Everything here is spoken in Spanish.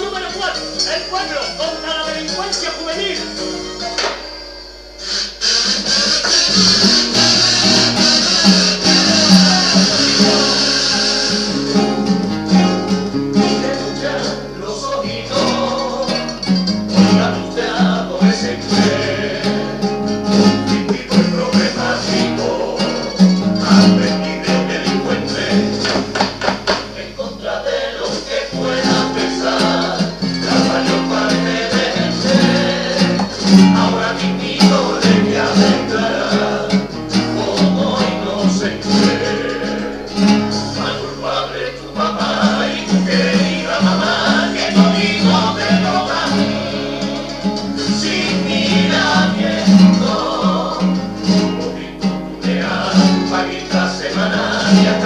número 4, el pueblo contra la delincuencia juvenil. minha.